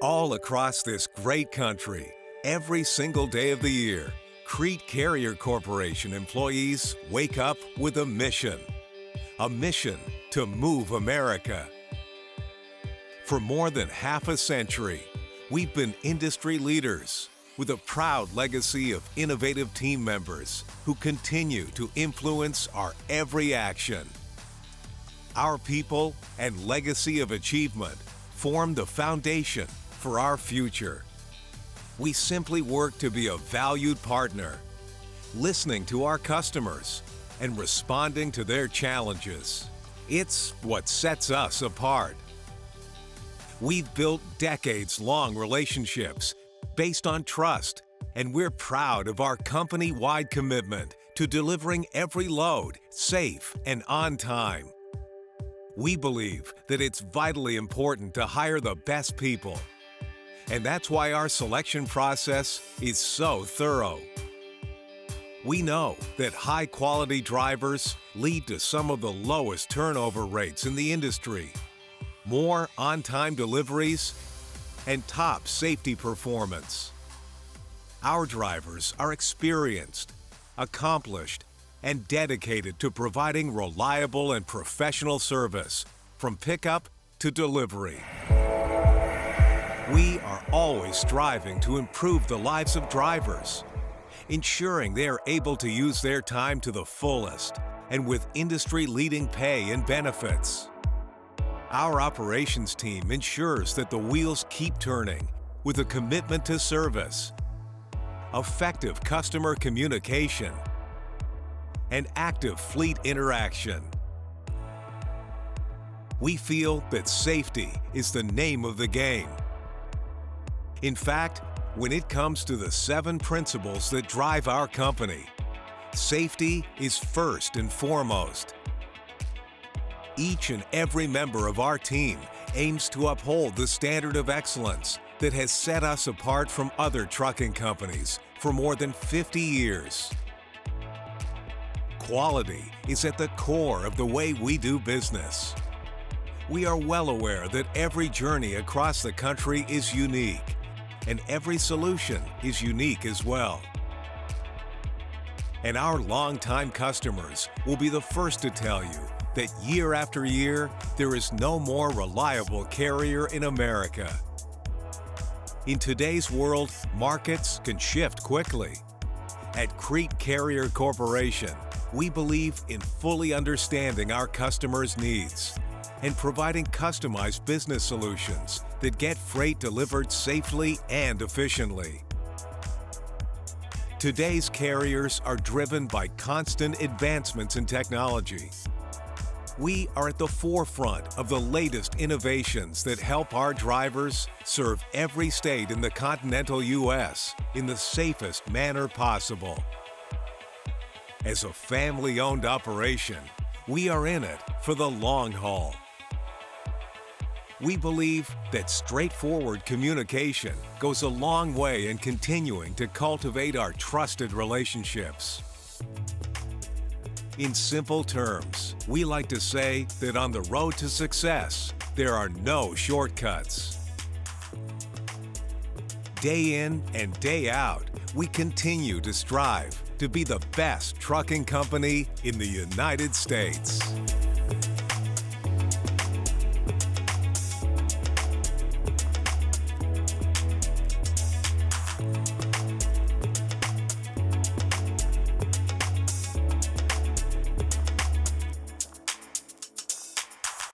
All across this great country, every single day of the year, Crete Carrier Corporation employees wake up with a mission. A mission to move America. For more than half a century, we've been industry leaders with a proud legacy of innovative team members who continue to influence our every action. Our people and legacy of achievement form the foundation for our future. We simply work to be a valued partner, listening to our customers and responding to their challenges. It's what sets us apart. We've built decades long relationships based on trust, and we're proud of our company wide commitment to delivering every load safe and on time. We believe that it's vitally important to hire the best people, and that's why our selection process is so thorough. We know that high quality drivers lead to some of the lowest turnover rates in the industry, more on time deliveries, and top safety performance. Our drivers are experienced, accomplished, and dedicated to providing reliable and professional service from pickup to delivery. We are always striving to improve the lives of drivers, ensuring they are able to use their time to the fullest and with industry leading pay and benefits. Our operations team ensures that the wheels keep turning with a commitment to service, effective customer communication, and active fleet interaction. We feel that safety is the name of the game. In fact, when it comes to the seven principles that drive our company, safety is first and foremost. Each and every member of our team aims to uphold the standard of excellence that has set us apart from other trucking companies for more than 50 years. Quality is at the core of the way we do business. We are well aware that every journey across the country is unique, and every solution is unique as well. And our longtime customers will be the first to tell you that year after year, there is no more reliable carrier in America. In today's world, markets can shift quickly. At Crete Carrier Corporation, we believe in fully understanding our customers' needs and providing customized business solutions that get freight delivered safely and efficiently. Today's carriers are driven by constant advancements in technology we are at the forefront of the latest innovations that help our drivers serve every state in the continental U.S. in the safest manner possible. As a family owned operation, we are in it for the long haul. We believe that straightforward communication goes a long way in continuing to cultivate our trusted relationships. In simple terms, we like to say that on the road to success, there are no shortcuts. Day in and day out, we continue to strive to be the best trucking company in the United States.